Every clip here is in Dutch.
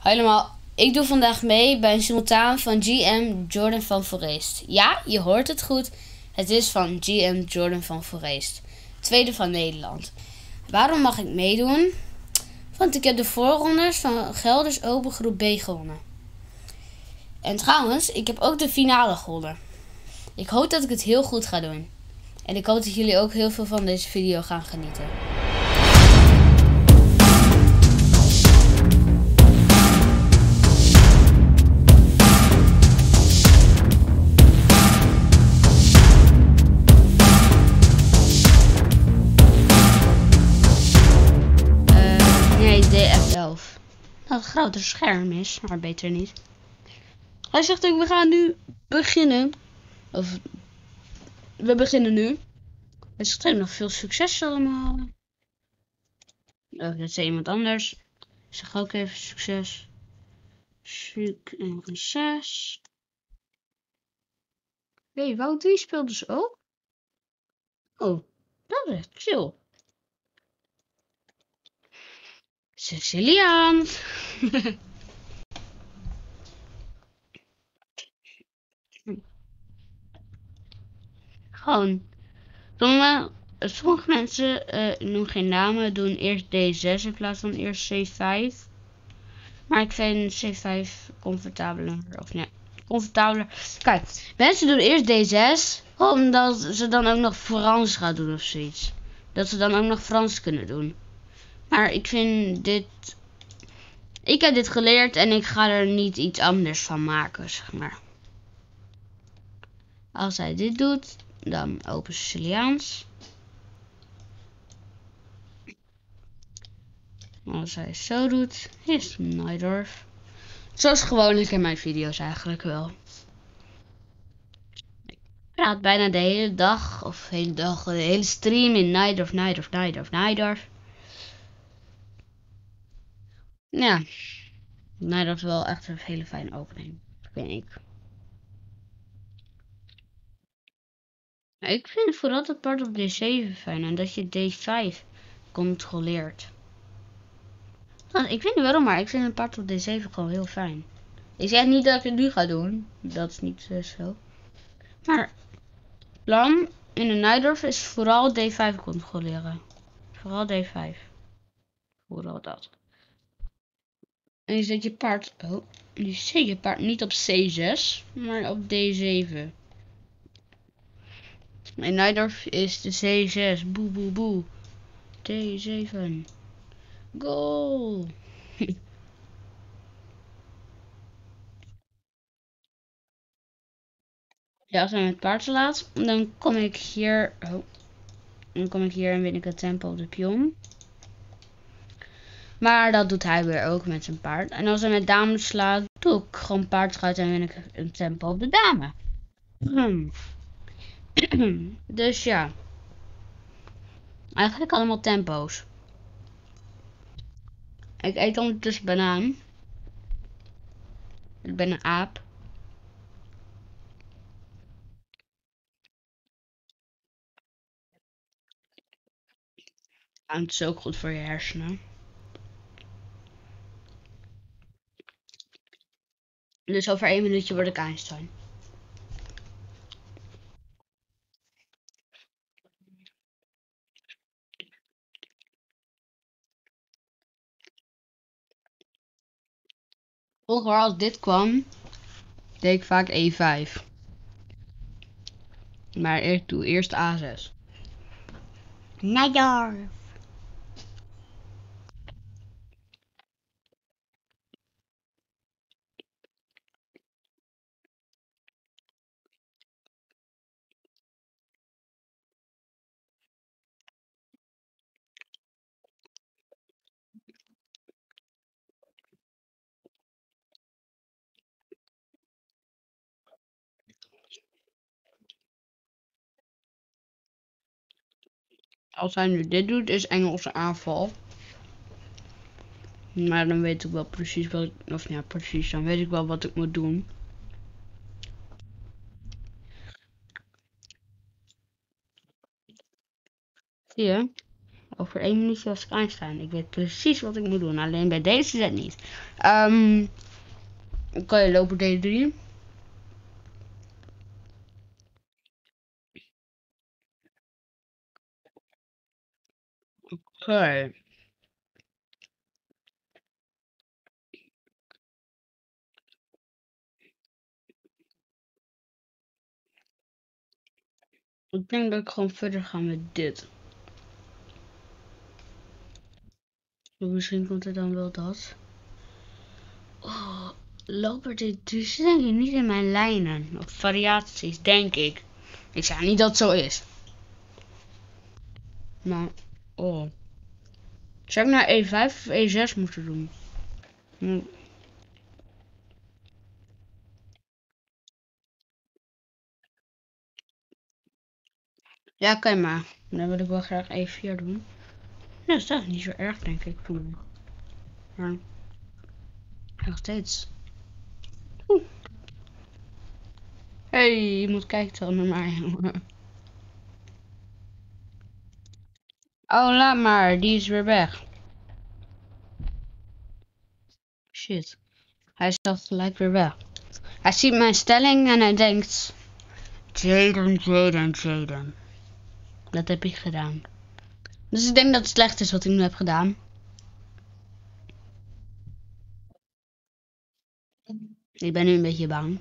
Helemaal. Ik doe vandaag mee bij een simultaan van GM Jordan van Forest. Ja, je hoort het goed. Het is van GM Jordan van Forest. Tweede van Nederland. Waarom mag ik meedoen? Want ik heb de voorrondes van Gelders Open Groep B gewonnen. En trouwens, ik heb ook de finale gewonnen. Ik hoop dat ik het heel goed ga doen. En ik hoop dat jullie ook heel veel van deze video gaan genieten. Dat het groter scherm is, maar beter niet. Hij zegt ook, we gaan nu beginnen. Of, we beginnen nu. Hij zegt nog veel succes allemaal. Oh, dat zei iemand anders. Ik zeg ook even succes. Succes. Hé, hey, Wout, die speelt dus ook? Oh, dat is echt chill. Siciliaans. Gewoon. Sommige, sommige mensen, eh, ik noem geen namen, doen eerst D6 in plaats van eerst C5. Maar ik vind C5 comfortabeler. Of nee, comfortabeler. Kijk, mensen doen eerst D6, omdat ze dan ook nog Frans gaan doen of zoiets. Dat ze dan ook nog Frans kunnen doen. Maar ik vind dit... Ik heb dit geleerd en ik ga er niet iets anders van maken, zeg maar. Als hij dit doet, dan open Siciliaans. Als hij zo doet, is Nijdorf. Zoals gewoonlijk in mijn video's eigenlijk wel. Ik praat bijna de hele dag, of hele dag, de hele stream in Nijdorf, Nijdorf, Nijdorf, Nijdorf. Ja, Nijdorf is wel echt een hele fijne opening, vind ik. Ik vind vooral het part op D7 fijn en dat je D5 controleert. Nou, ik weet niet waarom, maar ik vind een part op D7 gewoon heel fijn. Ik zeg niet dat ik het nu ga doen. Dat is niet uh, zo. Maar plan in de Nijdorf is vooral D5 controleren. Vooral D5. Vooral dat. En je zet je paard... Oh, je zet je paard niet op C6, maar op D7. En Nijdorf is de C6. Boe boe boe. D7. Goal. ja, als hij met paard slaat, dan kom ik hier. Oh, dan kom ik hier en win ik het tempo op de pion. Maar dat doet hij weer ook met zijn paard. En als hij met dame slaat, doe ik gewoon paardschuit en win ik een tempo op de dame. Hmm. dus ja. Eigenlijk allemaal tempo's. Ik eet ondertussen banaan. Ik ben een aap. En het is ook goed voor je hersenen. Dus over één minuutje word ik Einstein. Vroeger als dit kwam, deed ik vaak E5. Maar ik doe eerst A6. Najar. Als hij nu dit doet, is Engelse aanval. Maar dan weet ik wel precies wat ik, of ja, precies, dan weet ik wel wat ik moet doen. Zie je? over één minuutje was ik Einstein. Ik weet precies wat ik moet doen. Alleen bij deze zet niet. Ehm kan je lopen D3? Ik denk dat ik gewoon verder ga met dit. Misschien komt er dan wel dat. Oh, loper dit denk niet in mijn lijnen. Of variaties, denk ik. Ik zeg niet dat het zo is. Maar, oh. Zou ik naar E5 of E6 moeten doen? Hm. Ja, kan maar. Dan wil ik wel graag E4 doen. Ja, dat is echt niet zo erg, denk ik. Maar, nog steeds. Oeh. hey, je moet kijken naar mij, jongen. Oh, laat maar. Die is weer weg. Shit. Hij is al gelijk weer weg. Hij ziet mijn stelling en hij denkt... Jaden, Jaden, Jaden. Dat heb ik gedaan. Dus ik denk dat het slecht is wat ik nu heb gedaan. Ik ben nu een beetje bang.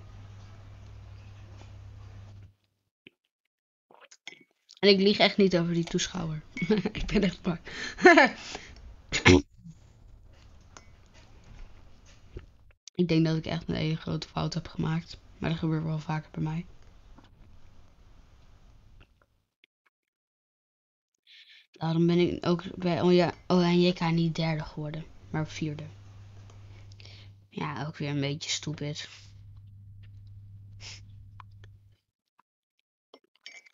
En ik lieg echt niet over die toeschouwer. ik ben echt bang. ik denk dat ik echt een hele grote fout heb gemaakt. Maar dat gebeurt wel vaker bij mij. Daarom ben ik ook bij ONJK niet derde geworden, maar vierde. Ja, ook weer een beetje stupid.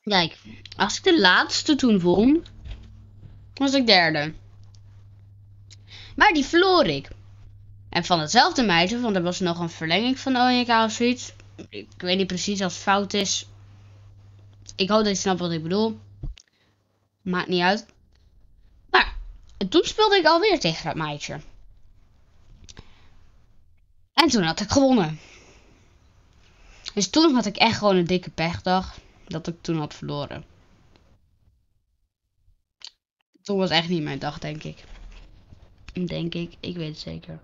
Kijk, als ik de laatste toen won, was ik derde. Maar die verloor ik. En van hetzelfde meisje, want er was nog een verlenging van de ONJK of zoiets. Ik weet niet precies als het fout is. Ik hoop dat je snapt wat ik bedoel. Maakt niet uit. Maar toen speelde ik alweer tegen dat meisje. En toen had ik gewonnen. Dus toen had ik echt gewoon een dikke pechdag dat ik toen had verloren. Toen was echt niet mijn dag, denk ik. Denk ik, ik weet het zeker.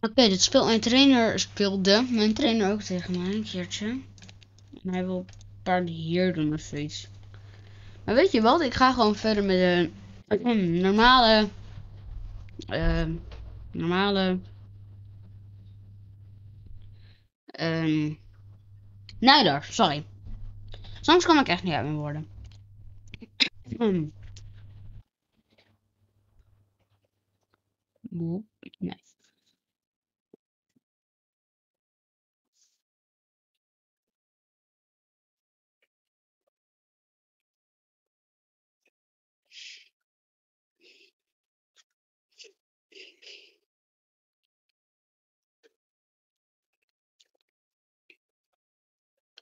Oké, dit speel mijn trainer speelde. Mijn trainer ook tegen mij een keertje. En hij wil een paar hier doen of zoiets. Maar weet je wat? Ik ga gewoon verder met een, een normale. Uh, normale. Um, Nijder, sorry. Soms kan ik echt niet uit mijn woorden. Hmm.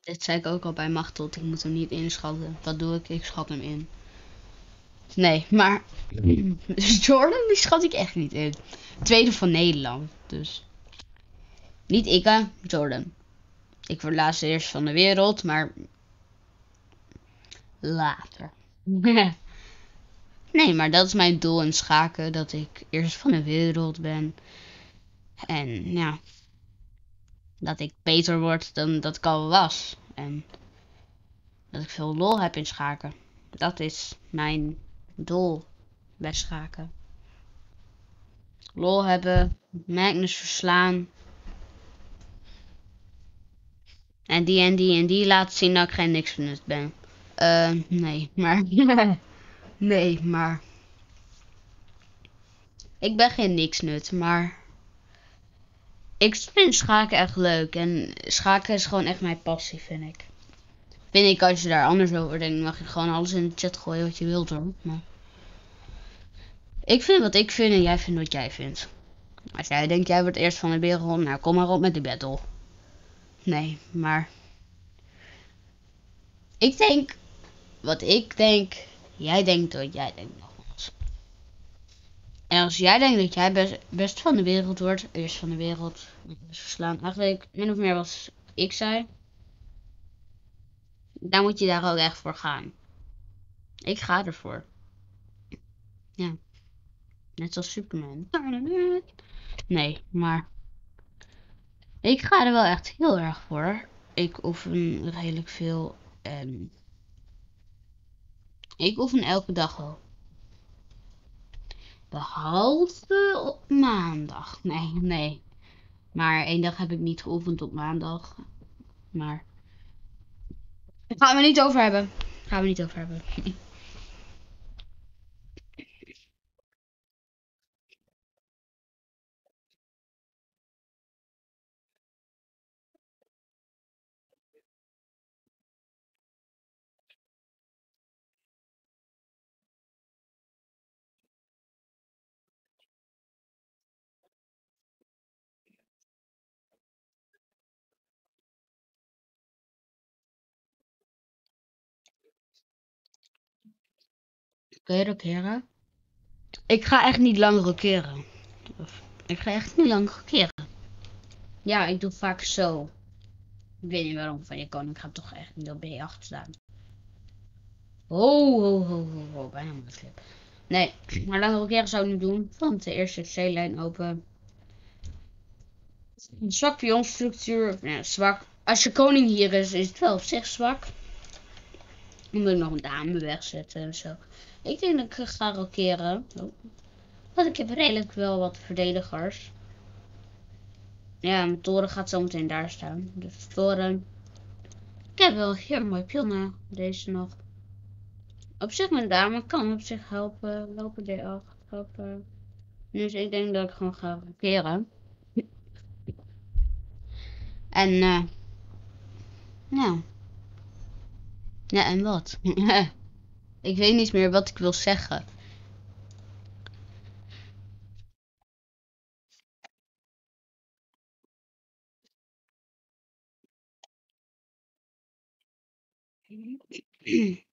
Dit zei ik ook al bij Machtot. Ik moet hem niet inschatten. Wat doe ik? Ik schat hem in. Nee, maar Jordan die schat ik echt niet in. Tweede van Nederland, dus. Niet ik, Jordan. Ik word laatste eerst van de wereld, maar later. nee, maar dat is mijn doel in schaken, dat ik eerst van de wereld ben. En ja, dat ik beter word dan dat ik al was. En dat ik veel lol heb in schaken. Dat is mijn doel bij schaken. Lol hebben, Magnus verslaan. En die en die en die laten zien dat ik geen niks van ben. Uh, nee, maar... nee, maar... Ik ben geen niks nut, maar ik vind schaken echt leuk. En schaken is gewoon echt mijn passie, vind ik. Vind ik, als je daar anders over denkt, mag je gewoon alles in de chat gooien wat je wilt hoor. Maar ik vind wat ik vind en jij vindt wat jij vindt. Als jij denkt, jij wordt eerst van de wereld, nou kom maar op met de battle. Nee, maar... Ik denk, wat ik denk, Jij denkt dat jij denkt wat. En als jij denkt dat jij best, best van de wereld wordt, eerst van de wereld, dus verslaan. Eigenlijk min of meer wat ik zei. Dan moet je daar ook echt voor gaan. Ik ga ervoor. Ja. Net als Superman. Nee, maar ik ga er wel echt heel erg voor. Ik oefen redelijk veel en ik oefen elke dag wel. Behalve op maandag. Nee, nee. Maar één dag heb ik niet geoefend op maandag. Maar. Gaan we niet over hebben. Gaan we niet over hebben. Kun je rokeren? Ik ga echt niet lang rokeren. Ik ga echt niet lang rokeren. Ja, ik doe vaak zo. Ik weet niet waarom van je koning gaat toch echt niet op B8 staan. Oh, ho, ho, ho, bijna een clip. Nee, maar lang rokeren zou ik niet doen, want de eerste C-lijn open. Een zwak pionstructuur, ja, zwak. Als je koning hier is, is het wel op zich zwak. Moet ik nog een dame wegzetten en zo. Ik denk dat ik ga rokeren. Oh. Want ik heb redelijk wel wat verdedigers. Ja, mijn toren gaat zo meteen daar staan. Dus toren. Ik heb wel heel mooi pionnen. Deze nog. Op zich mijn dame kan op zich helpen. Lopen D8. Helpen. Dus ik denk dat ik gewoon ga rokeren. En uh, nou. Ja, en wat? ik weet niet meer wat ik wil zeggen.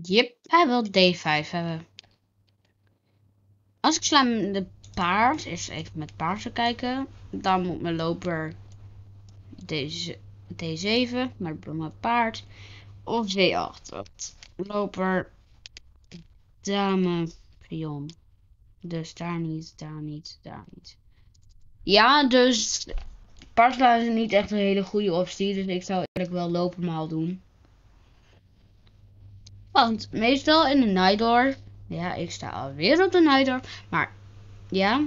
Jip, hij wil D5 hebben. Als ik sla de paard, eens even met paard kijken, dan moet mijn loper deze D7, maar mijn paard, of D8. Loper, dame, pion. Dus daar niet, daar niet, daar niet. Ja, dus paard is niet echt een hele goede optie, dus ik zou eigenlijk wel lopermaal doen. Want meestal in de Nijdor, ja, ik sta alweer op de Nijdor, maar ja,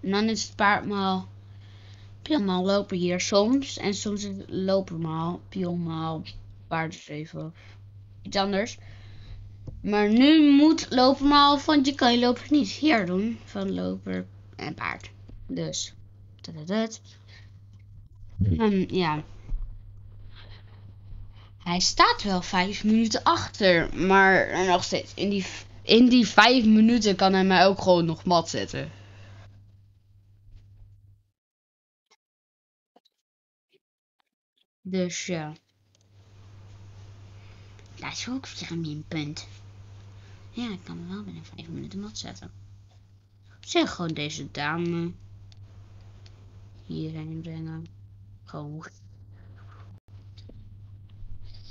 en dan is het paardmaal, pionmaal lopen hier soms. En soms is het lopermaal, pionmaal, paardenzeven, iets anders. Maar nu moet lopermaal, want je kan je loper niet hier doen, van loper en paard. Dus, dat, um, ja. Hij staat wel vijf minuten achter. Maar nog steeds. In die, in die vijf minuten kan hij mij ook gewoon nog mat zetten. Dus ja. Dat is ook weer een minpunt. Ja, ik kan me wel binnen vijf minuten mat zetten. Zeg gewoon deze dame hierheen brengen. Gewoon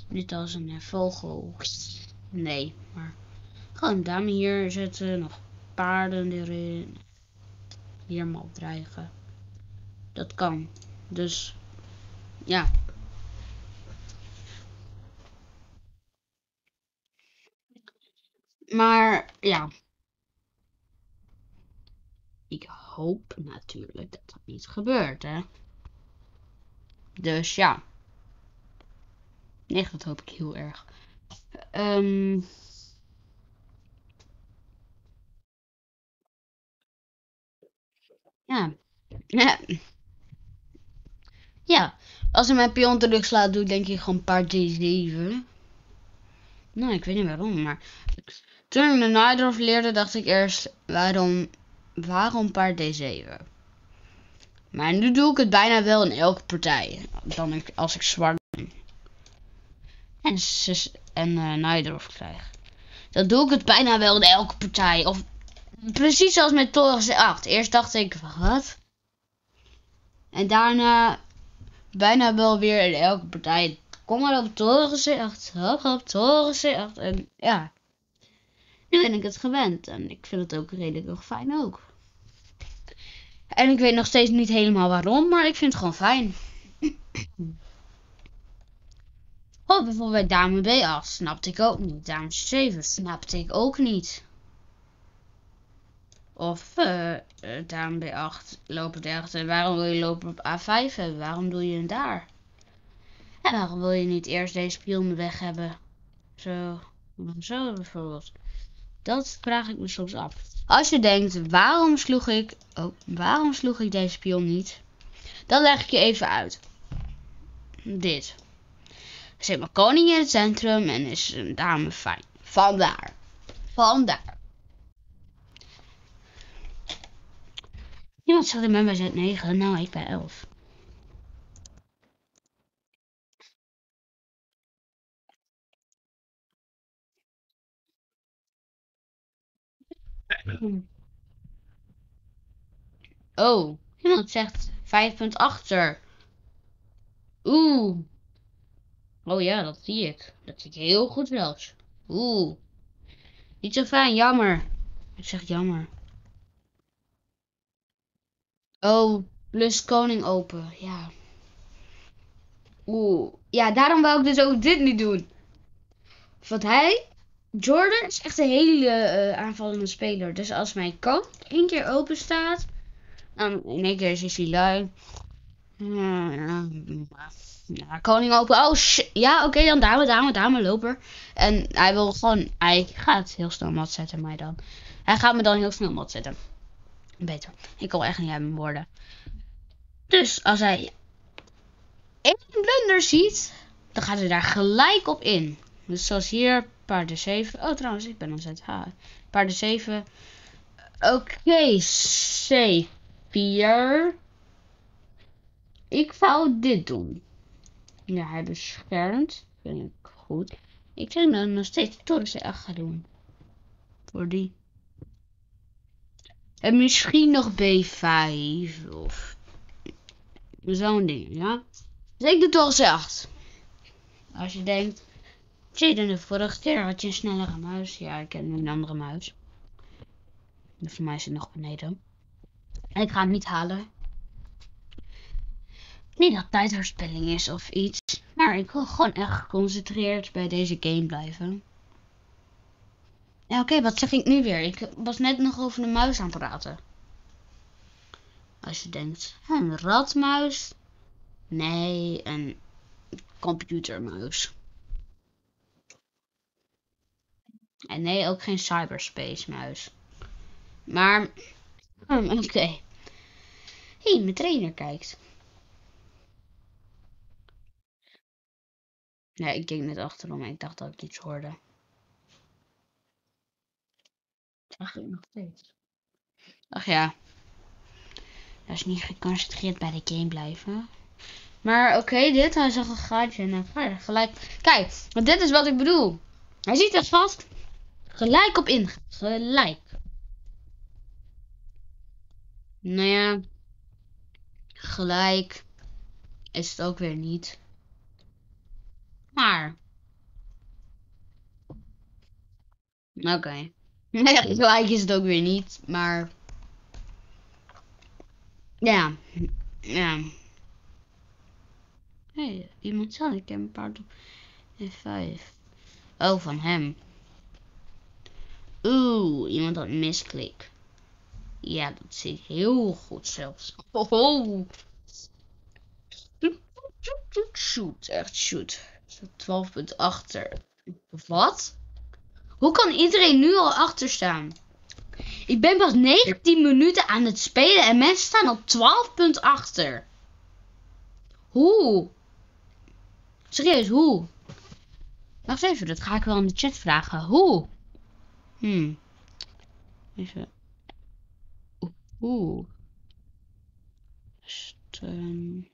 niet als een vogel. Nee, maar gewoon dame hier zetten. Nog paarden erin. Hier maar dreigen. Dat kan. Dus ja. Maar ja. Ik hoop natuurlijk dat dat niet gebeurt, hè. Dus ja. Nee, dat hoop ik heel erg. Um, Ja. Ja. Ja. Als hij mijn pion terugslaat, doe ik denk ik gewoon paar D7. Nou, ik weet niet waarom, maar... Toen ik de Nightdorf leerde, dacht ik eerst, waarom, waarom paar D7? Maar nu doe ik het bijna wel in elke partij. Dan ik, als ik zwart ben. En, en uh, Nightdorf krijg. Dan doe ik het bijna wel in elke partij. Of precies zoals met Torres 8. Eerst dacht ik, wat? En daarna bijna wel weer in elke partij. Kom maar op Torres 8. Hop, op Torres 8. En ja. Nu ben ik het gewend. En ik vind het ook redelijk nog fijn ook. En ik weet nog steeds niet helemaal waarom, maar ik vind het gewoon fijn. Oh, bijvoorbeeld dame B8 snapte ik ook niet. Dame 7 snapte ik ook niet. Of uh, dame B8 lopen erachter. Waarom wil je lopen op A5 hebben? Waarom doe je hem daar? En waarom wil je niet eerst deze spion weg hebben? Zo, zo bijvoorbeeld. Dat vraag ik me soms af. Als je denkt, waarom sloeg ik, oh, waarom sloeg ik deze spion niet? Dan leg ik je even uit. Dit. Zit mijn koning in het centrum en is een dame fijn. Vandaar. Vandaar. Iemand zat in mij bij Z9, nou ik bij 11. Oh, iemand zegt 5 punt achter. Oeh. Oh ja, dat zie ik. Dat zie ik heel goed zelfs. Oeh. Niet zo fijn, jammer. Ik zeg jammer. Oh, plus koning open, ja. Oeh. Ja, daarom wou ik dus ook dit niet doen. Want hij, Jordan, is echt een hele uh, aanvallende speler. Dus als mijn kant één keer open staat, dan in één keer is hij lui. Ja, koning open. Oh shit. Ja, oké, dan dame, dame, dame, loper. En hij wil gewoon, hij gaat heel snel mat zetten, mij dan. Hij gaat me dan heel snel mat zetten. Beter. Ik wil echt niet hebben woorden. Dus als hij één blunder ziet, dan gaat hij daar gelijk op in. Dus zoals hier, paarden 7. Oh, trouwens, ik ben aan halen. Paarden 7. Oké, okay, C4. Ik zou dit doen. Ja, hij beschermt. Vind ik goed. Ik denk dat ik nog steeds Torres 8 ga doen. Voor die. En misschien nog B5 of zo'n ding, ja. Dus ik doe Torres 8. Als je denkt, zie je de vorige keer had je een snellere muis. Ja, ik heb een andere muis. De voor mij is het nog beneden. En ik ga hem niet halen. Niet dat tijdverspilling is of iets. Maar ik wil gewoon echt geconcentreerd bij deze game blijven. Ja, oké, wat zeg ik nu weer? Ik was net nog over de muis aan het praten. Als je denkt, een radmuis? Nee, een computermuis. En nee, ook geen cyberspace muis. Maar, oké. Okay. Hé, hey, mijn trainer kijkt. Ja, ik keek net achterom en ik dacht dat ik iets hoorde. Eigenlijk nog steeds. Ach ja. Dat is niet geconcentreerd bij de game blijven. Maar oké, okay, dit. Hij zag een gaatje en gelijk. Kijk, want dit is wat ik bedoel. Hij ziet het vast. Gelijk op ingaan. Gelijk. Nou ja. Gelijk. Is het ook weer niet. Maar. Oké. Nee, gelijk is het ook weer niet, maar. Ja. Ja. Hey, iemand zal ik heb een paar F5. Oh, van hem. Oeh, iemand had misklik. Ja, dat ik heel goed zelfs. Oh. Shoot, echt shoot. 12 punt achter. Wat? Hoe kan iedereen nu al achter staan? Ik ben pas 19 minuten aan het spelen en mensen staan op 12 punt achter. Hoe? Serieus, hoe? Wacht even, dat ga ik wel in de chat vragen. Hoe? Hmm. Even. Oeh. Steun.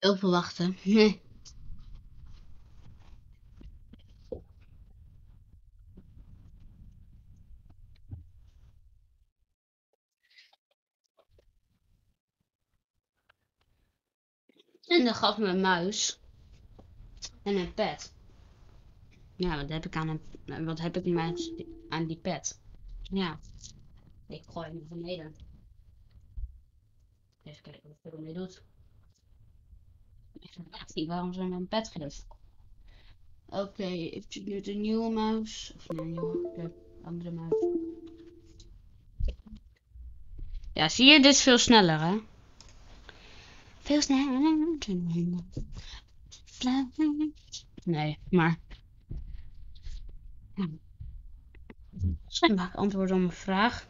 Heel veel wachten. Nee. En dan gaf me een muis. En een pet. Ja, wat heb ik aan een, wat heb ik met, aan die pet? Ja. Ik gooi hem naar beneden. Even kijken wat hij ermee doet. Niet waarom ze me een pet geeft. Oké, okay, even nu de nieuwe muis. Of nee, nieuwe, de andere muis. Ja, zie je, dit is veel sneller, hè? Veel sneller. Nee, maar... Schijnbaar antwoord op mijn vraag.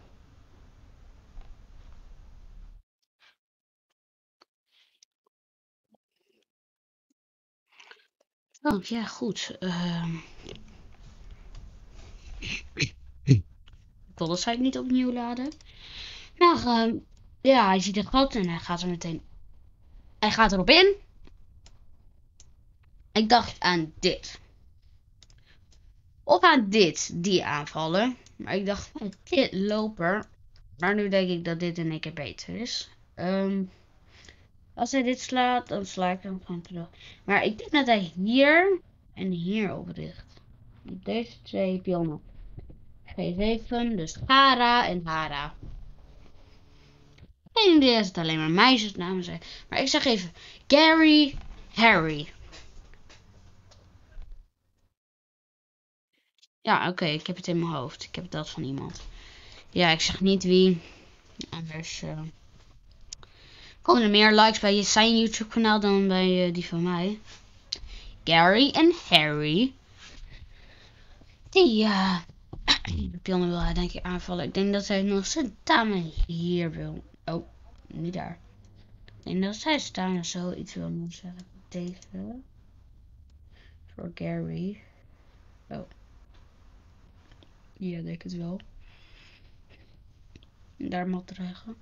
Oh, ja, goed. Uh... ik wil de site niet opnieuw laden. Uh, ja, hij ziet er groot en hij gaat er meteen... Hij gaat erop in. Ik dacht aan dit. Of aan dit, die aanvallen. Maar ik dacht van dit loper. Maar nu denk ik dat dit in één keer beter is. Um, als hij dit slaat, dan sla ik hem gewoon terug. Maar ik denk dat hij hier en hier op richt. Deze twee pionnen. G7, dus Hara en Hara. Geen idee als het alleen maar meisjesnamen zijn. Maar ik zeg even Gary, Harry. Ja, oké, ik heb het in mijn hoofd. Ik heb dat van iemand. Ja, ik zeg niet wie. Anders... Uh komen er meer likes bij zijn YouTube kanaal dan bij uh, die van mij. Gary en Harry. Die uh, de piano wil hij denk ik aanvallen. Ik denk dat hij nog zijn dame hier wil. Oh, niet daar. Ik denk dat zij staan of zo iets wil nog zeggen. Deze. Voor Gary. Oh. Ja, denk het wel. Daar moet dreigen.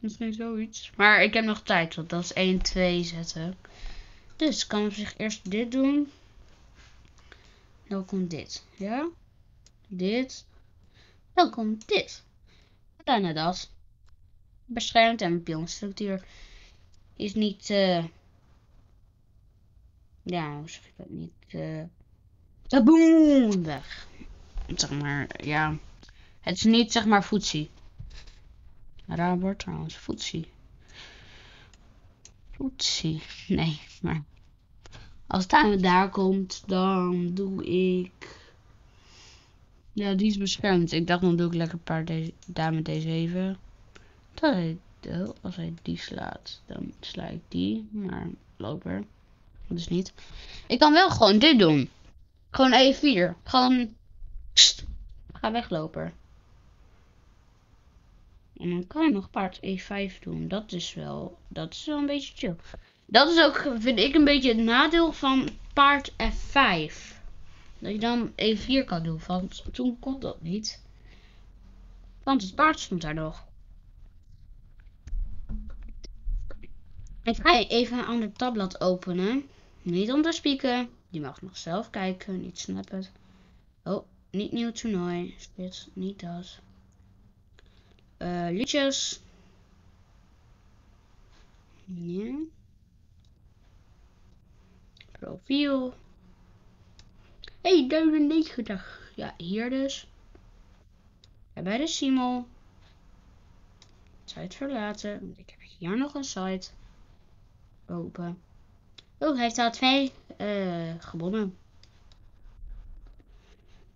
Misschien zoiets. Maar ik heb nog tijd, want dat is 1, 2 zetten. Dus kan op zich eerst dit doen. Dan komt dit. Ja? Dit. Dan komt dit. Daarna dat. Beschermd en pionstructuur is niet... Uh, ja, hoe zeg ik dat niet? Uh, taboom! Weg. Zeg maar, ja. Het is niet zeg maar voetzie. Woord trouwens. Voetsie. Voetsie. Nee, maar... Als het daar komt, dan doe ik... Ja, die is beschermd. Ik dacht, dan doe ik lekker een paar daar met deze even. Dat hij, als hij die slaat, dan sla ik die. Maar loper. Dus niet. Ik kan wel gewoon dit doen. Gewoon E4. Gewoon... Ga weglopen. En dan kan je nog paard E5 doen. Dat is wel, dat is wel een beetje chill. Dat is ook, vind ik, een beetje het nadeel van paard F5. Dat je dan E4 kan doen. Want toen kon dat niet. Want het paard stond daar nog. Ik ga even een ander tabblad openen. Niet onderspieken. Je mag nog zelf kijken, niet snappen. Oh, niet nieuw toernooi. Spits, niet dat uh, liedjes. Profiel. hey, 1090. Ja, hier dus. En bij de Simon. Site verlaten. Ik heb hier nog een site. Open. Oh, hij heeft al twee uh, gewonnen.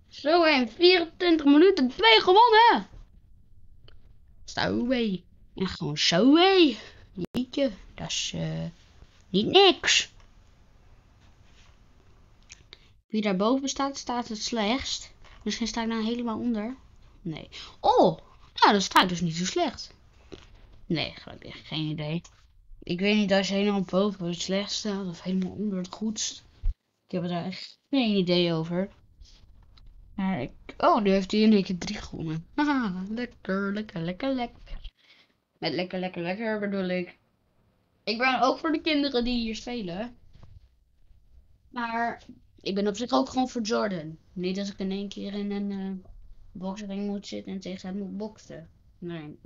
Zo, in 24 minuten twee gewonnen. Zo, hé. En gewoon zo, hé. Jeetje, dat is uh, niet niks. Wie daarboven staat, staat het slechtst. Misschien sta ik nou helemaal onder. Nee. Oh, nou, dan sta ik dus niet zo slecht. Nee, ik geen idee. Ik weet niet als je helemaal boven het slechtst staat of helemaal onder het goedst. Ik heb er echt geen idee over. Maar ik... Oh, nu heeft hij in één keer drie gewonnen. Haha, lekker, lekker, lekker, lekker. Met lekker, lekker, lekker bedoel ik. Ik ben ook voor de kinderen die hier spelen. Maar ik ben op zich ook gewoon voor Jordan. Niet dat ik in één keer in een uh, boksring moet zitten en tegen hem moet boksen. Nee.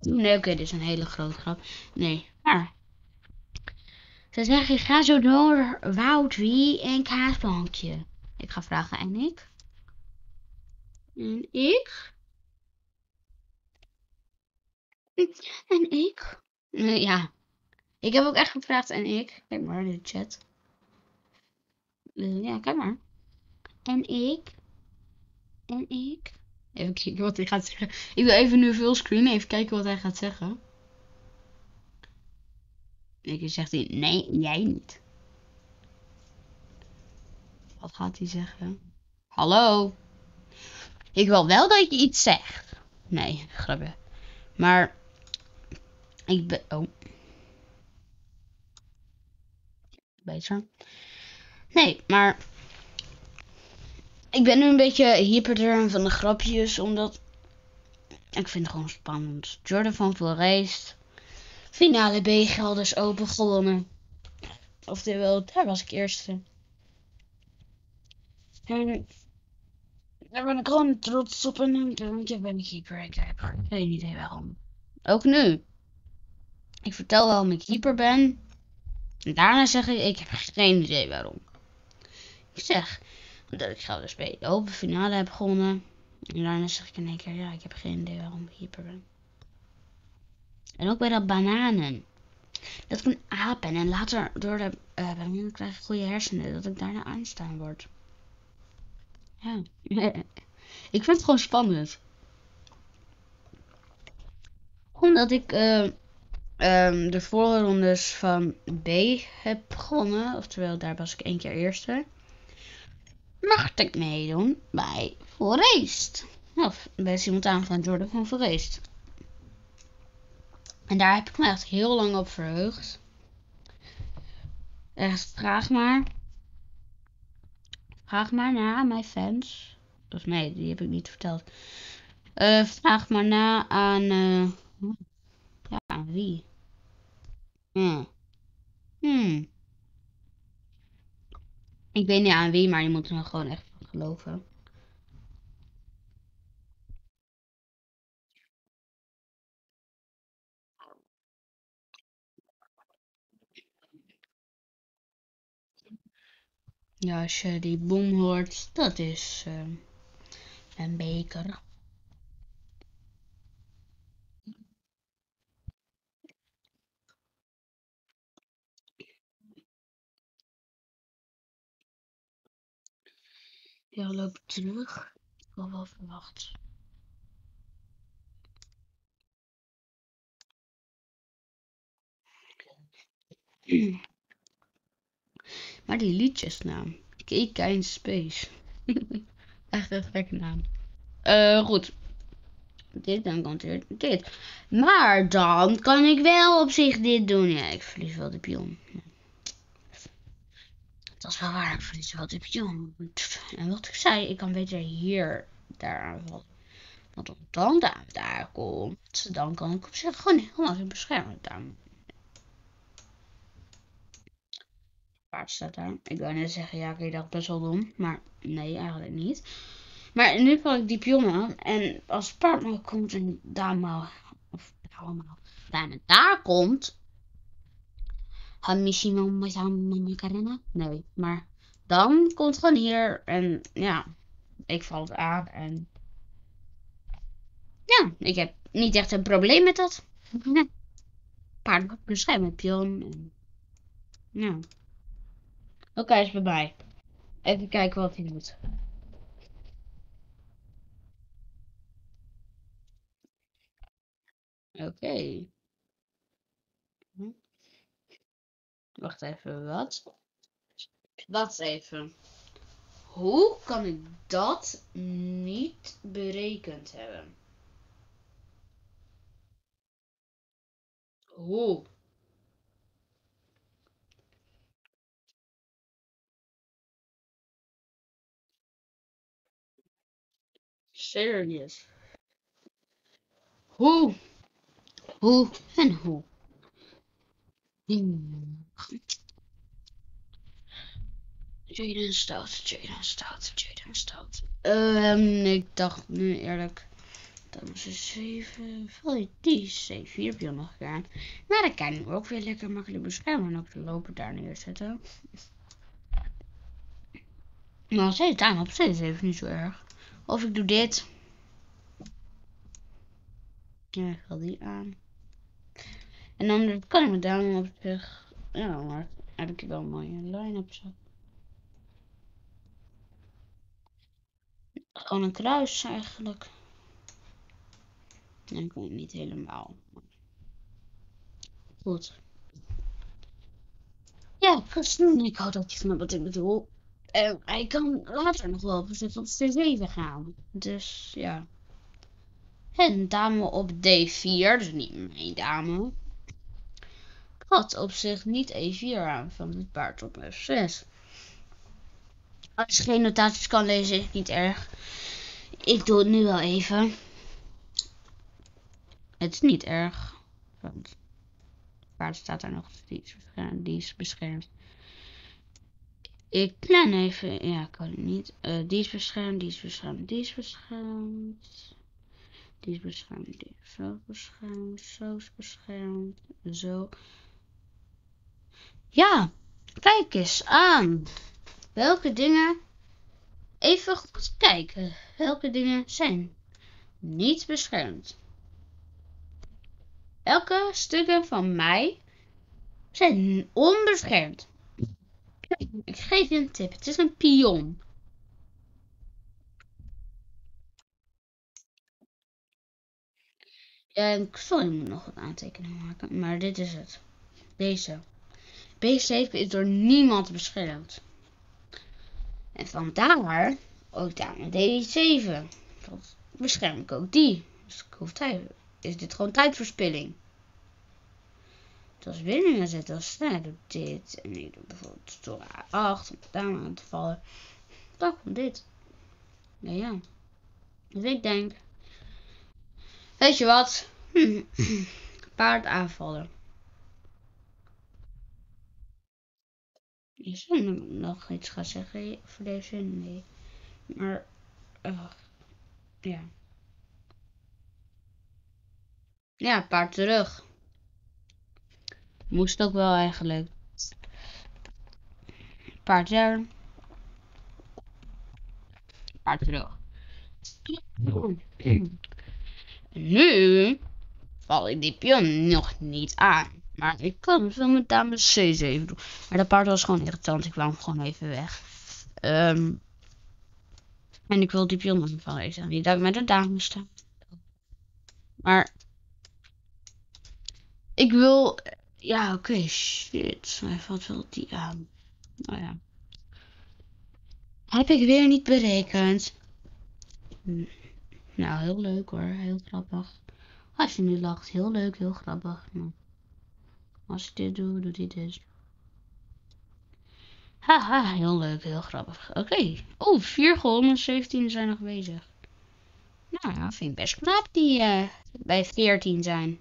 Nee, oké, dit is een hele grote grap. Nee, maar. Ze zeggen, ga zo door, Wout, wie en kaasplankje. Ik ga vragen, en ik? En ik? En ik? Ja. Ik heb ook echt gevraagd, en ik? Kijk maar in de chat. Ja, kijk maar. En ik? En ik? Even kijken wat hij gaat zeggen. Ik wil even nu fullscreen. Even kijken wat hij gaat zeggen. Ik zegt hij, nee, jij niet. Wat gaat hij zeggen? Hallo? Ik wil wel dat je iets zegt. Nee, grapje. Maar, ik ben, oh. Beter. Nee, maar ik ben nu een beetje hyperder van de grapjes, omdat ik vind het gewoon spannend. Jordan van Voorreest, finale B-gelders open gewonnen. Oftewel, daar was ik eerste. En daar ben ik gewoon trots op en ik ben ik keeper. Ik heb geen idee waarom. Ook nu. Ik vertel waarom ik hyper ben. En daarna zeg ik, ik heb geen idee waarom. Ik zeg, dat ik dus bij de open finale heb gewonnen. En daarna zeg ik in één keer, ja, ik heb geen idee waarom ik hyper ben. En ook bij dat bananen. Dat ik een aap en later door de uh, bananen krijg ik goede hersenen. Dat ik daarna aanstaan word. Ja. ik vind het gewoon spannend. Omdat ik uh, um, de voorrondes van B heb gewonnen. Oftewel, daar was ik één keer eerste mocht ik meedoen bij Forest. Of bij simultaan van Jordan van Forest. En daar heb ik me echt heel lang op verheugd. Echt, vraag maar. Vraag maar na mijn fans. Of nee, die heb ik niet verteld. Uh, vraag maar na aan... Uh, ja, aan wie? Hmm. Hmm. Ik weet niet aan wie, maar je moet er gewoon echt van geloven. Ja, als je die boom hoort, dat is uh, een beker. Ja, loop terug. Ik had wel verwacht. Maar die liedjesnaam. Cake Space. Echt een gekke naam. Uh, goed. Dit, dan komt weer dit. Maar dan kan ik wel op zich dit doen. Ja, ik verlies wel de pion. Dat is wel waar, ik verlies wel de pion. En wat ik zei, ik kan beter hier daar aanvallen. Want dan daar, daar komt, dan kan ik op zich gewoon helemaal in beschermen. Dan. Ik wou net zeggen, ja, ik dacht best wel dom. Maar nee, eigenlijk niet. Maar nu val ik die pion aan. En als het paard maar komt en daar maar, of daar daar komt, Hamishima Makarena? Nee, maar dan komt gewoon hier en ja, ik val het aan en ja, ik heb niet echt een probleem met dat. Paard beschermen met pion. En, ja. Oké, is bij mij. Even kijken wat hij doet. Oké. Hm. Wacht even, wat? Wacht even. Hoe kan ik dat niet berekend hebben? Hoe? Serious. Hoe? Hoe en hoe? Hmm. Jaden Stout, Jaden Stout, Jaden Stout. Um, ik dacht nu eerlijk. Dan is het 7. Die is 7. 4 heb je nog gedaan. Maar dan kan ik ook weer lekker makkelijk beschermen. En ook de lopen daar neerzetten. Maar als het aan op steeds even niet zo erg. Of ik doe dit. Ja, ik ga die aan. En dan kan ik me down op zich. Ja, maar heb ik wel een mooie line-up. Gewoon een kruis eigenlijk. Nee, ik niet helemaal. Goed. Ja, ik hoop dat je snapt wat ik bedoel. En hij kan later nog wel op C7 gaan. Dus ja. En dame op D4, dus niet mijn dame. Had op zich niet E4 aan van het paard op F6. Als je geen notaties kan lezen, is niet erg. Ik doe het nu wel even. Het is niet erg. Want het paard staat daar nog. Beschermd. Die is beschermd. Ik plan even. Ja, kan het niet. Uh, die is beschermd. Die is beschermd. Die is beschermd. Die is beschermd. Die is zo beschermd. Zo is beschermd. Zo. Ja. Kijk eens aan. Welke dingen. Even goed kijken. Welke dingen zijn niet beschermd. Elke stukken van mij zijn onbeschermd. Ik geef je een tip. Het is een pion. Ja, ik zal je nog een aantekening maken. Maar dit is het. Deze. B7 is door niemand beschermd. En vandaar ook daar D7. Dat bescherm ik ook die. Dus ik hoef is dit gewoon tijdverspilling. Dus binnen zetten als nou, doe dit. En ik doe bijvoorbeeld door A8 om daar aan te vallen. Dan komt dit. Ja, ja. Dus ik denk. Weet je wat? Paard aanvallen. Is er nog iets gaan zeggen voor deze? Nee. Maar. Uh, ja. Ja, paard terug. Moest ook wel eigenlijk. Paard daar. Paard terug. Nu val ik die pion nog niet aan. Maar ik kan het wel met dame C7 doen. Maar dat paard was gewoon irritant. Ik wou hem gewoon even weg. Um, en ik wil die pion van deze. Niet dat ik met de dame sta. Maar ik wil... Ja, oké, shit. Hij valt wel die aan. Nou ja. Heb ik weer niet berekend. Hm. Nou, heel leuk hoor. Heel grappig. Als je nu lacht, heel leuk, heel grappig. Nou, als ik dit doe, doet hij dit. Haha, heel leuk, heel grappig. Oké. Okay. Oh, vier gewonnen, 17 zijn nog bezig. Nou ja, vind ik best knap die uh, bij 14 zijn.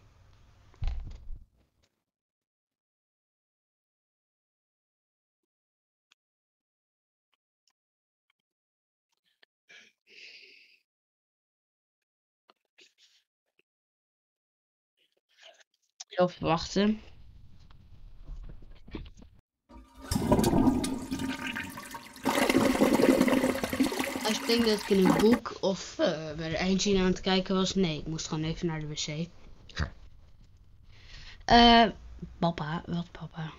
Of wachten. Als denk dat ik in een boek of eh, bij de eindje aan het kijken was. Nee, ik moest gewoon even naar de wc. Eh, papa, wat papa?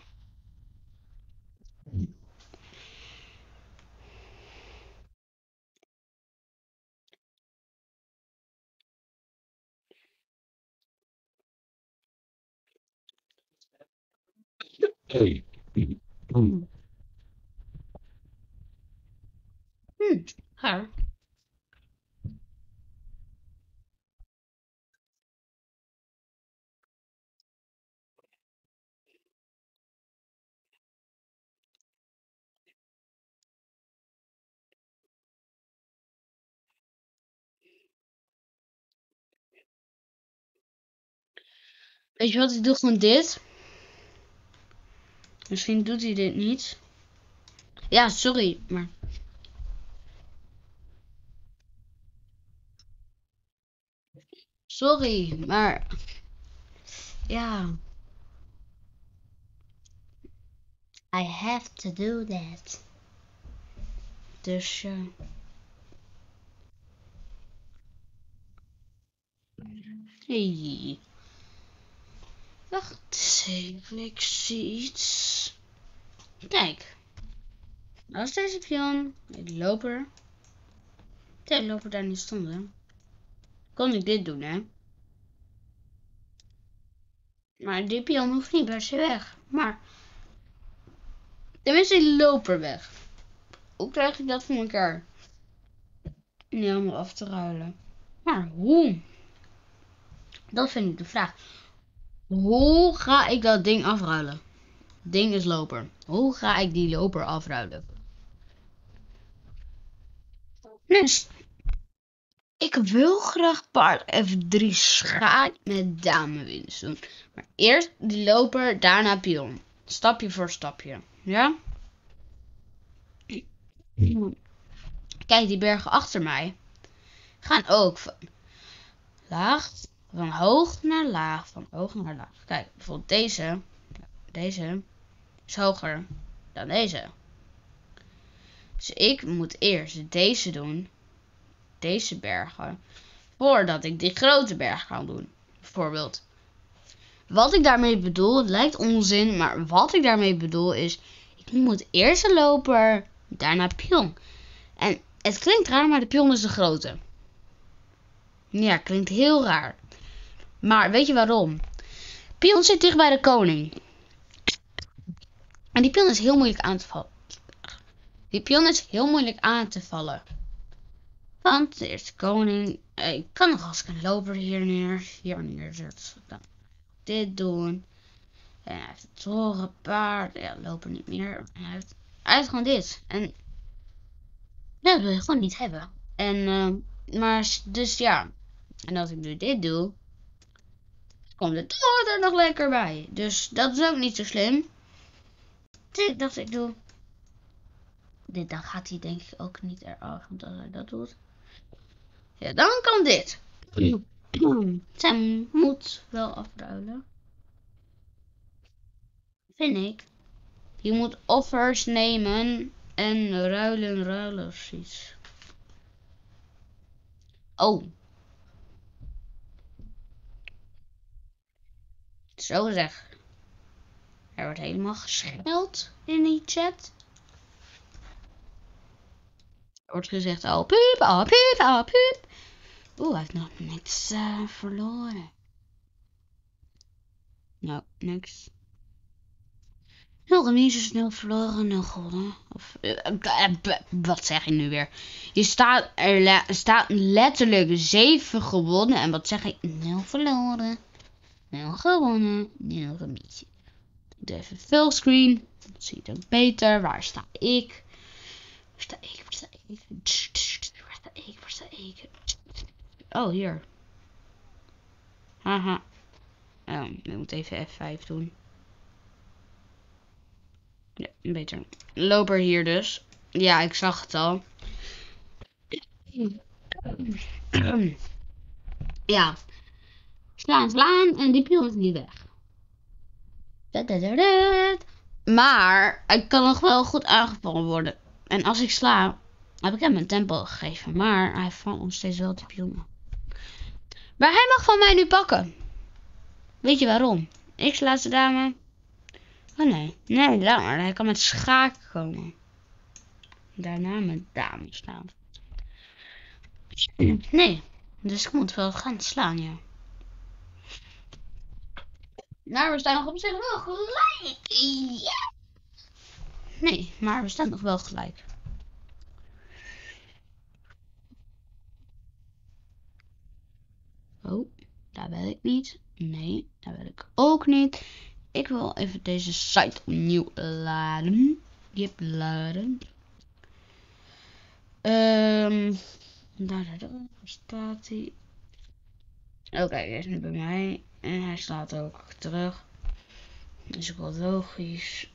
Hey. Weet je wat, ik doe gewoon dit. Misschien doet hij dit niet. Ja, sorry, maar... Sorry, maar... Ja. I have to do that. Dus... Uh... Hey. Wacht even, ik zie iets. Kijk. Als deze pion, de loper, de loper daar niet stonden, kon ik dit doen, hè. Maar die pion hoeft niet per se weg. Maar, tenminste die loper weg. Hoe krijg ik dat voor elkaar? Niet helemaal af te ruilen. Maar hoe? Dat vind ik de vraag. Hoe ga ik dat ding afruilen? Ding is loper. Hoe ga ik die loper afruilen? Dus, ik wil graag paard F3 schaak met damewinst doen. Maar eerst die loper, daarna pion. Stapje voor stapje. Ja? Kijk, die bergen achter mij gaan ook van laag van hoog naar laag, van hoog naar laag. Kijk, bijvoorbeeld deze, deze is hoger dan deze. Dus ik moet eerst deze doen, deze bergen, voordat ik die grote berg kan doen. Bijvoorbeeld. Wat ik daarmee bedoel, het lijkt onzin, maar wat ik daarmee bedoel is, ik moet eerst een loper, daarna pion. En het klinkt raar, maar de pion is de grote. Ja, klinkt heel raar. Maar weet je waarom? Pion zit dicht bij de koning. En die pion is heel moeilijk aan te vallen. Die pion is heel moeilijk aan te vallen. Want de eerste koning. Eh, ik kan nog als ik een loper hier neer. Hier neerzet. Dit doen. En hij heeft het torenpaard. Ja, loper niet meer. Hij heeft, gewoon dit. En dat wil je gewoon niet hebben. En, uh, maar, dus ja. En als ik nu dit doe komt de toren er nog lekker bij. Dus dat is ook niet zo slim. Dus ik dacht, ik doe dit. Dan gaat hij denk ik ook niet eraf. Want als hij dat doet. Ja, dan kan dit. Zij moet wel afruilen. Vind ik. Je moet offers nemen en ruilen, ruilen of iets. Oh, Zo zeg. Er wordt helemaal gescheld in die chat. Er wordt gezegd, oh pup, oh pup, oh pup. Oeh, hij heeft nog niks uh, verloren. Nou, niks. Nul remise, snel verloren, nul gewonnen. Of, uh, wat zeg je nu weer? Je staat, er staat letterlijk 7 gewonnen. En wat zeg ik? Nul verloren. Nul gewonnen, nul remise. Ik doe even fullscreen. Dan zie je het beter. Waar sta ik? Waar sta ik? Waar sta ik? Waar sta ik? Waar sta ik? Oh, hier. Haha. Oh, ik moet even F5 doen. Ja, beter. Loper hier dus. Ja, ik zag het al. Ja. Slaan, slaan. En die pion is niet weg. Maar hij kan nog wel goed aangevallen worden. En als ik sla, heb ik hem een tempo gegeven. Maar hij valt nog steeds wel te pionnen. Maar hij mag van mij nu pakken. Weet je waarom? Ik laatste dame. Oh nee. Nee, laat maar. Hij kan met schaken komen. Daarna met dame staan. Nee. Dus ik moet wel gaan slaan, ja. Nou, we staan nog op zich wel gelijk. Ja. Nee, maar we staan nog wel gelijk. Oh, daar wil ik niet. Nee, daar wil ik ook niet. Ik wil even deze site opnieuw laden. Yep, laden. Ehm, daar, daar, daar staat hij. Oké, hij is nu bij mij. En hij slaat ook terug. is ook wel logisch.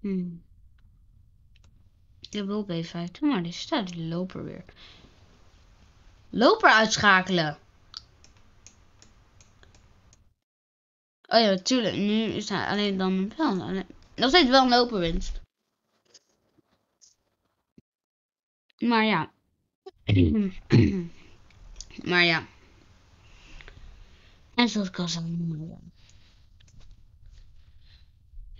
Hmm. Ik heb wel B5. Doe maar, die staat die loper weer. Loper uitschakelen. Oh ja, natuurlijk. Nu is hij alleen dan een pijl. Nog steeds wel een loperwinst. Maar ja. maar ja. En zoals ik al zei.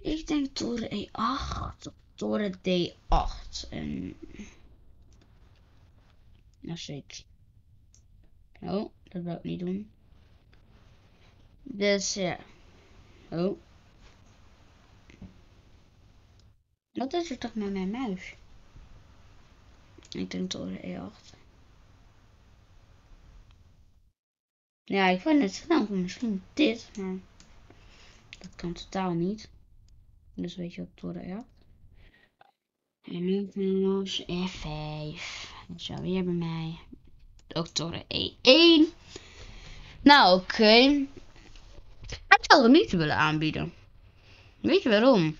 Ik denk toren E8 toren D8. En... Nou, steeds. Oh, dat wil ik niet doen. Dus ja. Oh. Wat is er toch met mijn muis? Ik denk toren E8. Ja, ik vind het snel misschien dit, maar dat kan totaal niet. Dus weet je wat toren E8. En nu nog F5. Dat is alweer bij mij. Ook toren E1. Nou, oké. Ik zou het niet willen aanbieden. Weet je waarom?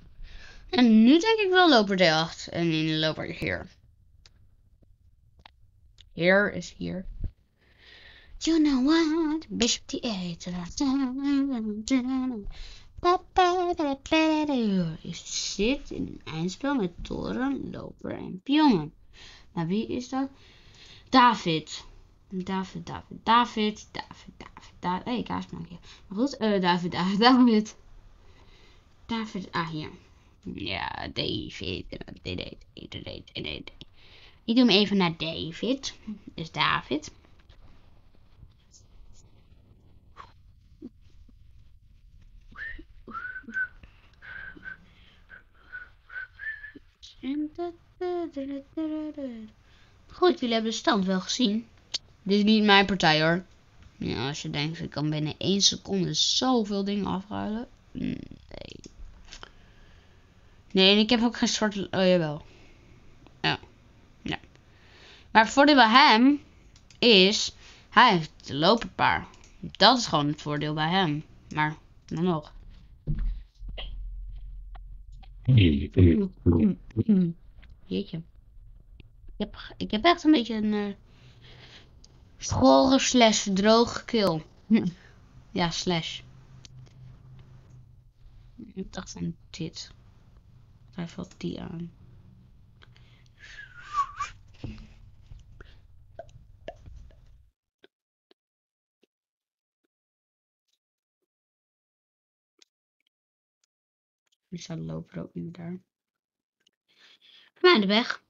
En nu denk ik wel loper D8 en in loper hier. Hier is hier. You know what? Bishop D8. Je zit in een eindspel met toren, loper en pionnen. Maar wie is dat? David. David, David, David, David, David, David. Hé, hey, kaasplankje. Maar goed, uh, David, David, David. David, ah hier. Ja, David. Ik doe hem even naar David. Is David. Goed, jullie hebben de stand wel gezien. Dit is niet mijn partij hoor. Ja, als je denkt, ik kan binnen 1 seconde zoveel dingen afruilen. Nee. Nee, en ik heb ook geen soort... Oh, jawel. Ja. ja. Maar het voordeel bij hem is... Hij heeft de loperpaar. Dat is gewoon het voordeel bij hem. Maar, dan nog. Jeetje. Ik heb, ik heb echt een beetje een uh, schorre slash droge keel. ja, slash. Ik dacht aan dit. Hij valt die aan. Nu staat de loper ook meer daar. Maar de weg.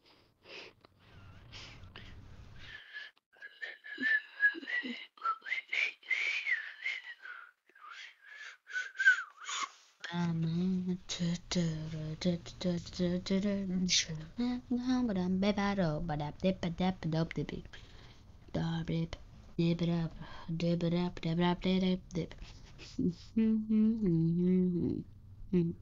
Ik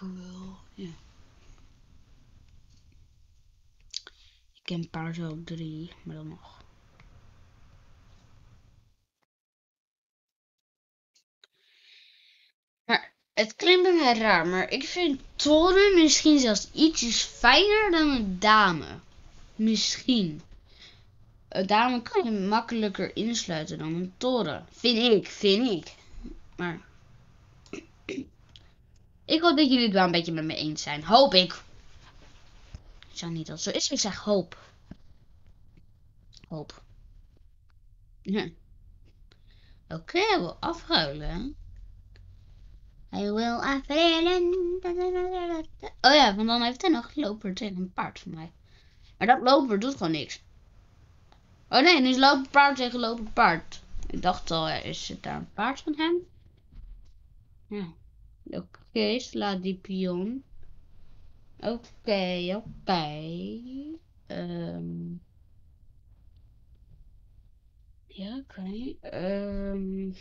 wil, ja. Ik ken paard wel drie, maar dan nog. Raar, maar ik vind toren misschien zelfs ietsjes fijner dan een dame. Misschien. Een dame kan je makkelijker insluiten dan een toren. Vind ik, vind ik. Maar... Ik hoop dat jullie het wel een beetje met me eens zijn. Hoop ik. Ik zou niet dat zo is. Ik zeg hoop. Hoop. Ja. Oké, okay, hij wil afruilen. Hij wil afruilen. Oh ja, want dan heeft hij nog loper tegen een paard van mij. Maar dat loper doet gewoon niks. Oh nee, nu is lopen paard tegen lopen paard. Ik dacht al, is het daar een paard van hem? Ja. Oké, sla die pion. Oké, oké. Okay. Um. Ja, oké. Um.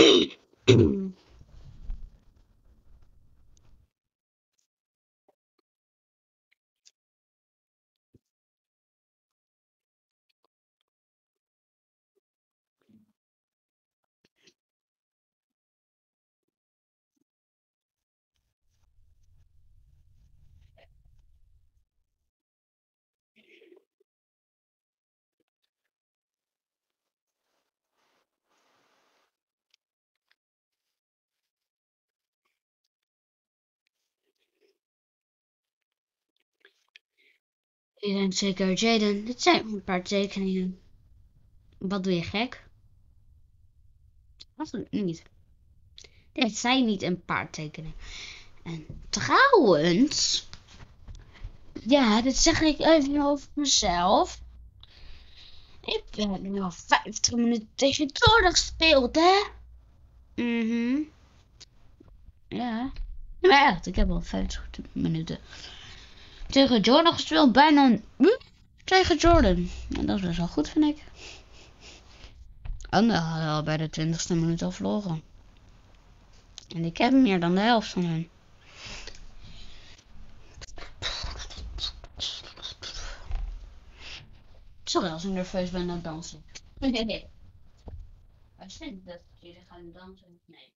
mm Je denkt zeker, Jaden, dit zijn een paar tekeningen. Wat doe je gek? Wat niet? Dit zijn niet een paar tekeningen. En trouwens, ja, dit zeg ik even over mezelf. Ik heb nu al 50 minuten tegen Jordan gespeeld, hè? Mhm. ja. Maar echt, ik heb al 50 minuten tegen Jordan gespeeld. Bijna een uur tegen Jordan. En dat is best wel goed, vind ik. Anderen hadden al bij de 20ste minuut al verloren. En ik heb meer dan de helft van hen. Sorry als ik nerveus ben aan het dansen. Nee. Als je dat jullie gaan dansen? Nee.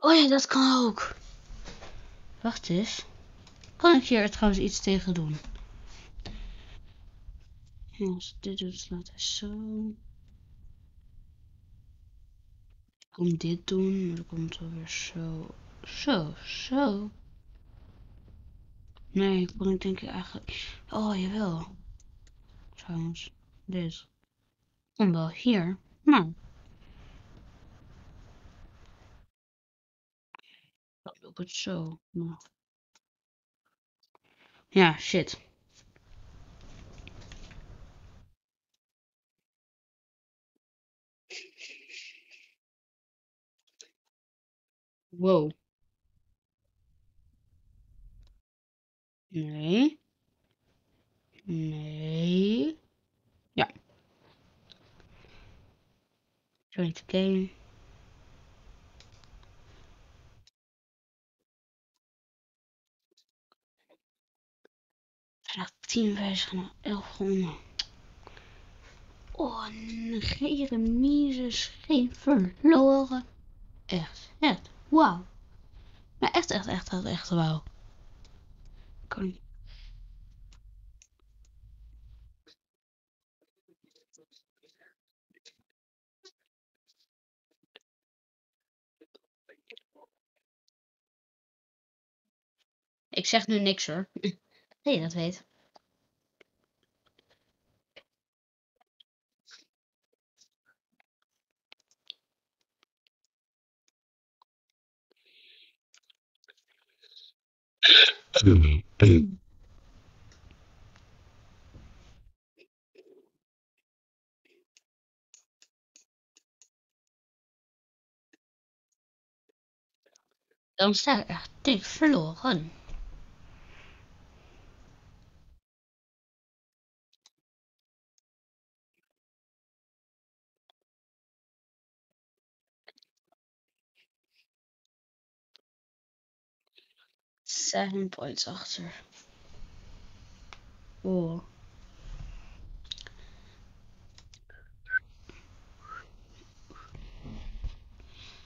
Oh ja, dat kan ook. Wacht eens. Kan ik hier trouwens iets tegen doen? Ja, als dit doet, slaat hij zo. kom dit doen, dan komt er weer zo, zo, zo. Nee, ik denk ik eigenlijk, oh jawel. Trouwens, dit. Kom wel hier, nou. Dan doe ik het zo. Nou. Ja, shit. Wow. Nee. Nee. Ja. Join the game. 10 wijzigen naar 11 gewonnen. Oh, negeren, mises, geen verloren. Echt, echt, wauw. Maar echt, echt, echt, echt, echt, wauw. Niet. Ik zeg nu niks hoor. Nee, dat weet. Dan sta ik echt dik verloren. Seven points achter. Oh.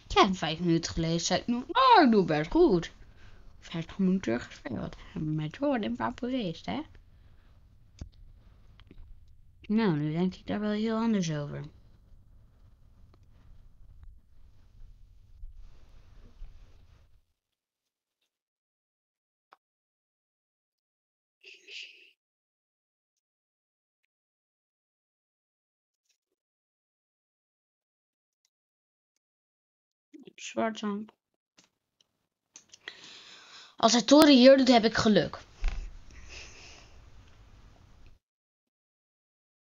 Ja, vijf minuten geleden zei ik nog, oh, ik doe best goed. Vijftig minuten gespeeld. Met Jordan Papageest, hè? Nou, nu denk ik daar wel heel anders over. Zwart dan. Als hij toren hier doet, heb ik geluk.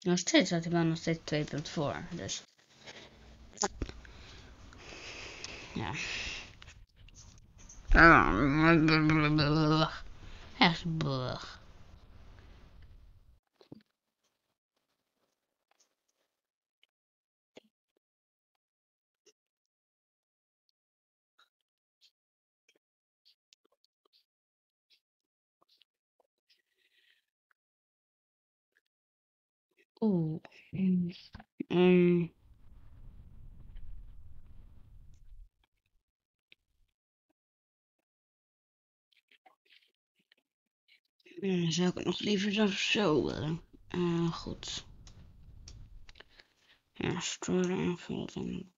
Nog steeds had hij wel nog steeds twee punten voor. Dus. Ja. Echt blug. Oeh. Mm. Mm. Ja, zou ik het nog liever zo zo willen. Uh, goed. Ja, storen invullen.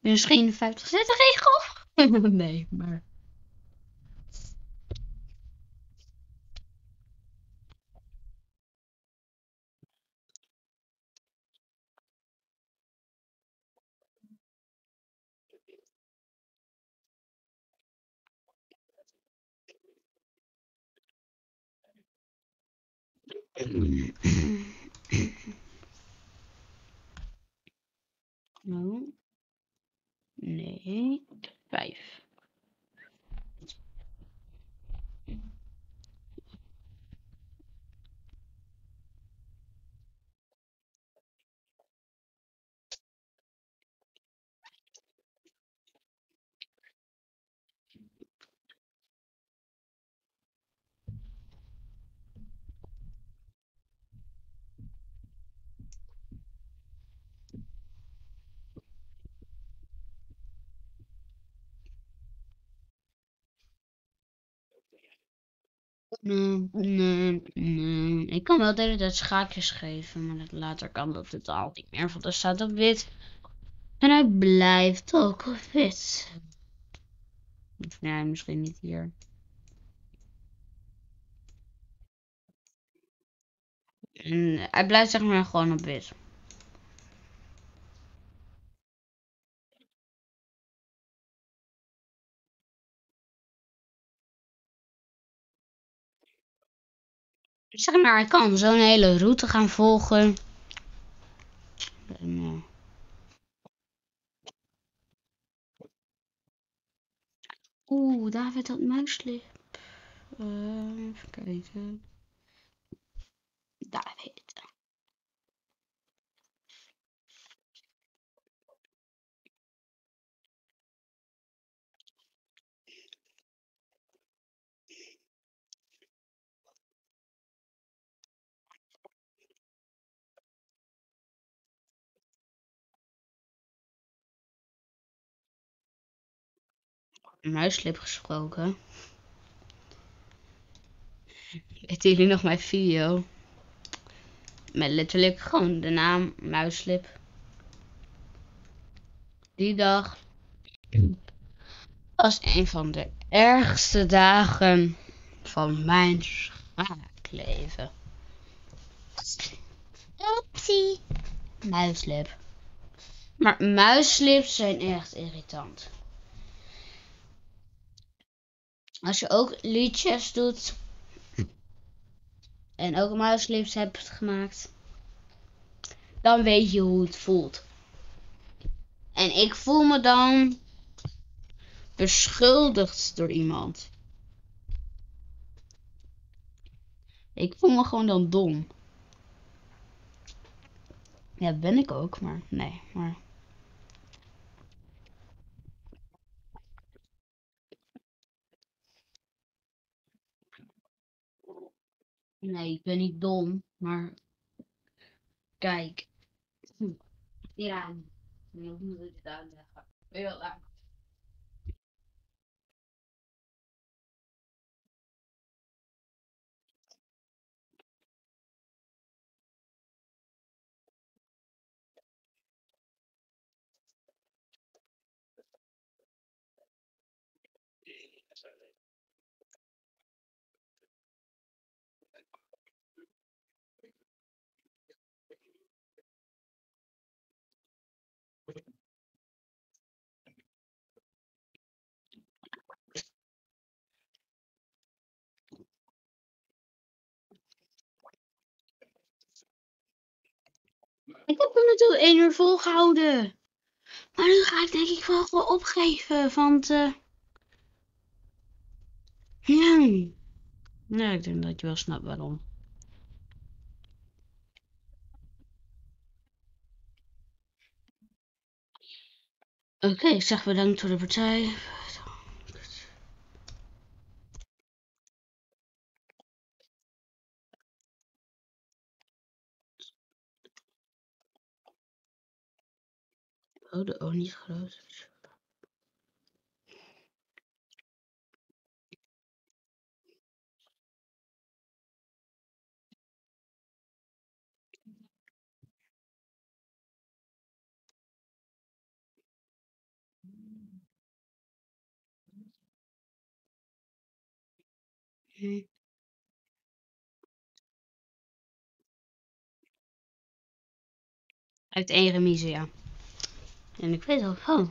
Misschien 50 zetten regel? nee, maar... Nou, nee, vijf. Nee, nee, nee. Ik kan wel de hele tijd schaakjes geven, maar later kan dat totaal niet meer, want er staat op wit. En hij blijft ook wit. Nee, misschien niet hier. En hij blijft zeg maar gewoon op wit. Zeg maar, ik kan zo'n hele route gaan volgen. En, uh... Oeh, daar werd dat muislip. Uh, even kijken. Daar weet muislip gesproken. Weten jullie nog mijn video? Met letterlijk gewoon de naam muislip. Die dag was een van de ergste dagen van mijn schaakleven. Oepsie. Muislip. Maar muislips zijn echt irritant. Als je ook liedjes doet en ook muislips hebt gemaakt, dan weet je hoe het voelt. En ik voel me dan beschuldigd door iemand. Ik voel me gewoon dan dom. Ja, ben ik ook, maar nee, maar... Nee, ik ben niet dom, maar kijk. Ja, hoe moet ik het uitleggen? Heel erg. Ik heb hem natuurlijk één uur volgehouden. Maar nu ga ik denk ik wel gewoon opgeven, want... Uh... Ja. ja, ik denk dat je wel snapt waarom. Oké, ik zeg bedankt voor de partij. Oh, de niet groot. Heeft één remise, ja. En ik weet al, oh,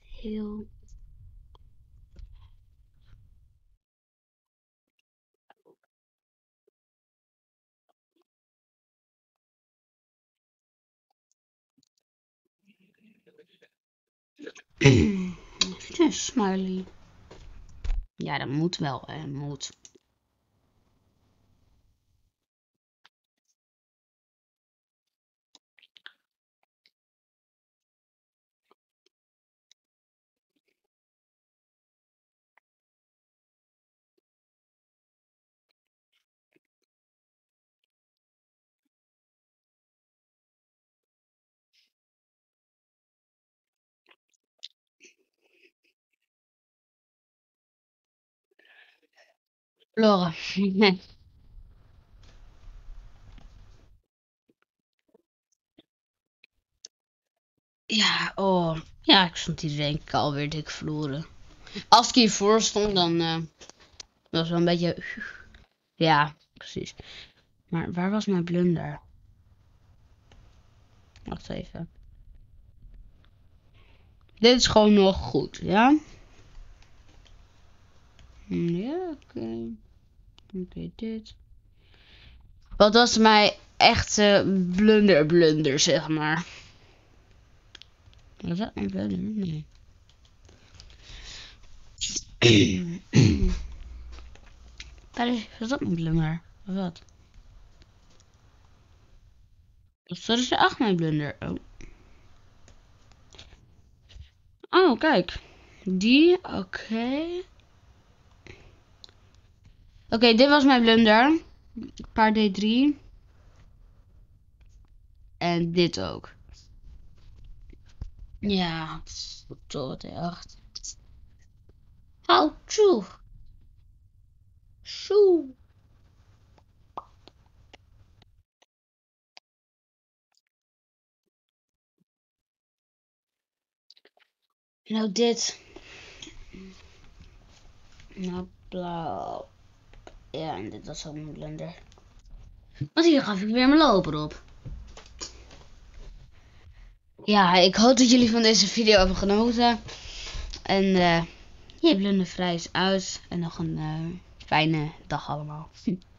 heel een smiley. Ja, dat moet wel, hè, moet. Laura. ja, oh. Ja, ik stond hier denk ik alweer dik verloren. Als ik hiervoor stond, dan uh, was wel een beetje... Ja, precies. Maar waar was mijn blunder? Wacht even. Dit is gewoon nog goed, ja? Ja, oké. Oké, dit. Wat was mijn echte blunder blunder, zeg maar? Was dat mijn blunder? Nee. was dat mijn blunder? Of wat? Dat is echt mijn blunder. Oh. Oh, kijk. Die, oké. Oké, dit was mijn blunder. Paar D3. En dit ook. Ja, tot echt. How true. Shoe. Nou dit. Nou blauw. Ja, en dit was ook mijn blunder. Want hier gaf ik weer mijn loper op. Ja, ik hoop dat jullie van deze video hebben genoten. En uh, je blundervrij is uit. En nog een uh, fijne dag allemaal.